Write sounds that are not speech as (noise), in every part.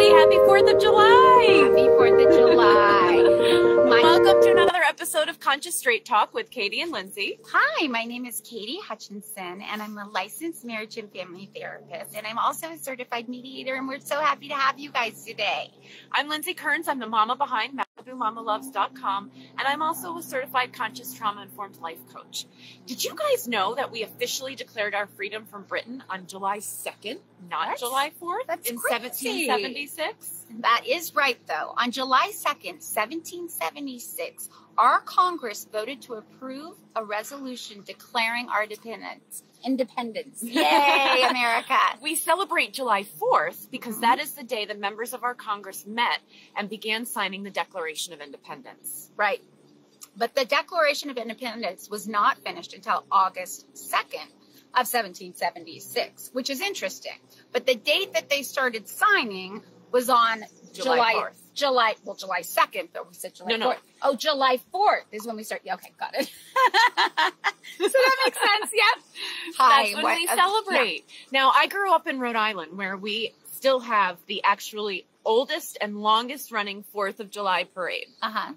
everybody. Happy 4th of July. Happy 4th of July. (laughs) My- Welcome to another episode of Conscious Straight Talk with Katie and Lindsey. Hi, my name is Katie Hutchinson, and I'm a licensed marriage and family therapist, and I'm also a certified mediator, and we're so happy to have you guys today. I'm Lindsey Kearns. I'm the mama behind MalibuMamaLoves.com, and I'm also a certified conscious trauma informed life coach. Did you guys know that we officially declared our freedom from Britain on July 2nd, not That's- July 4th, that's in crazy. 1776? That is right, though. On July 2nd, 1776, our Congress voted to approve a resolution declaring our independence. Independence. Yay, (laughs) America. We celebrate July 4th because Mhm. that is the day the members of our Congress met and began signing the Declaration of Independence. Right. But the Declaration of Independence was not finished until August 2nd of 1776, which is interesting. But the date that they started signing was on July July 4th. July, well, July 2nd, but we said July No, no. 4th. Oh, July 4th is when we start. Yeah, okay, got it. (laughs) so that makes sense. Yep. Hi. That's when what- we uh, celebrate. Now, I grew up in Rhode Island where we still have the actually oldest and longest running 4th of July parade. Uh-huh.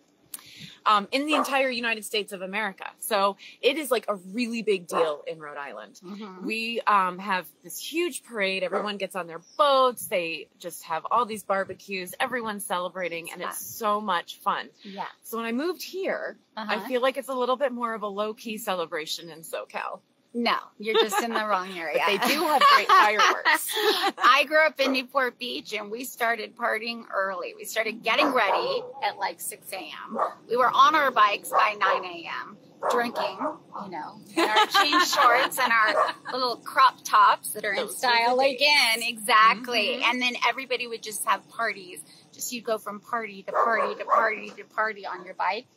Um, in the entire United States of America. So it is like a really big deal in Rhode Island. Mhm. We um, have this huge parade. Everyone gets on their boats. They just have all these barbecues. Everyone's celebrating, and it's so much fun. Yeah. So when I moved here, Uh-huh. I feel like it's a little bit more of a low key celebration in SoCal. No, you're just in the wrong area. They do have great (laughs) fireworks. I grew up in Newport Beach and we started partying early. We started getting ready at like 6 a.m. We were on our bikes by 9 a.m. drinking, you know, in our jean (laughs) shorts and our little crop tops that are in Those were style again. Exactly. Mhm. And then everybody would just have parties. Just you go from party to party to party to party on your bike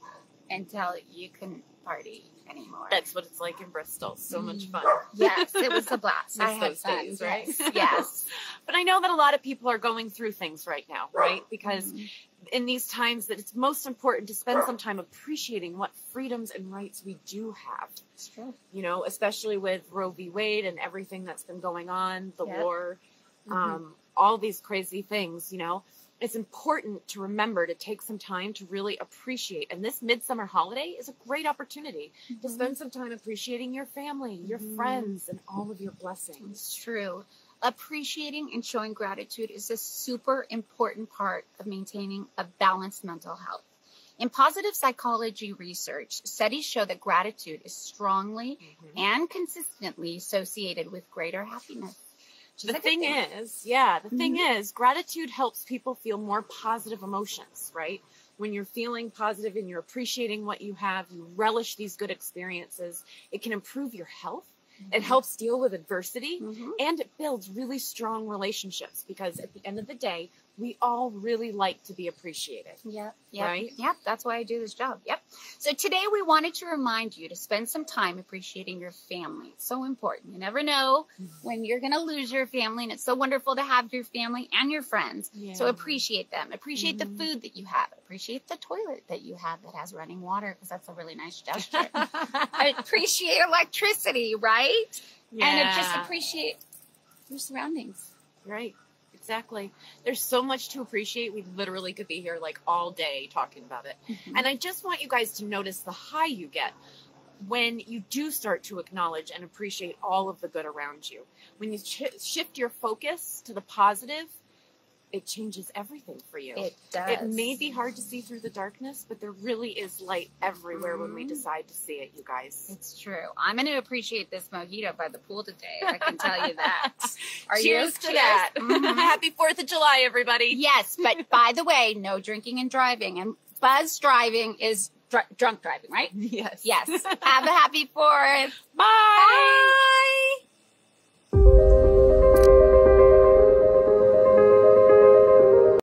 until you couldn't party anymore. That's what it's like in Bristol. So much fun. yes, it was a (laughs) blast. I had fun. days, right? Yes. yes. (laughs) But I know that a lot of people are going through things right now, right? Because Mhm. in these times that it's most important to spend some time appreciating what freedoms and rights we do have. It's true. You know, especially with Roe v. Wade and everything that's been going on, the Yep. war, Mhm. um, all these crazy things, you know. It's important to remember to take some time to really appreciate. And this midsummer holiday is a great opportunity to Mhm. spend some time appreciating your family, your Mhm. friends, and all of your blessings. It's true. Appreciating and showing gratitude is a super important part of maintaining a balanced mental health. In positive psychology research, studies show that gratitude is strongly and consistently associated with greater happiness. The thing is, yeah, the thing Mm-hmm. is, gratitude helps people feel more positive emotions, right? When you're feeling positive and you're appreciating what you have, you relish these good experiences, it can improve your health. It helps deal with adversity Mhm. and it builds really strong relationships because at the end of the day, we all really like to be appreciated. Yep. Yep. Right? Yep. That's why I do this job. Yep. So today we wanted to remind you to spend some time appreciating your family. It's so important. You never know when you're going to lose your family, and it's so wonderful to have your family and your friends. So appreciate them. Appreciate Mhm. the food that you have. Appreciate the toilet that you have that has running water because that's a really nice gesture. (laughs) I appreciate electricity, right? Yeah. And it just appreciate your surroundings. Right. Exactly. There's so much to appreciate. We literally could be here like all day talking about it. Mm-hmm. And I just want you guys to notice the high you get when you do start to acknowledge and appreciate all of the good around you. When you sh- shift your focus to the positive, it changes everything for you. It does. It may be hard to see through the darkness, but there really is light everywhere when we Mhm. decide to see it, you guys. It's true. I'm going to appreciate this mojito by the pool today. I can tell you that. (laughs) Are Cheers you? to that. (laughs) Mhm. Happy 4th of July, everybody. Yes, but (laughs) by the way, no drinking and driving. And buzz driving is dr- drunk driving, right? Yes. Yes. Have a happy fourth. Bye. Bye.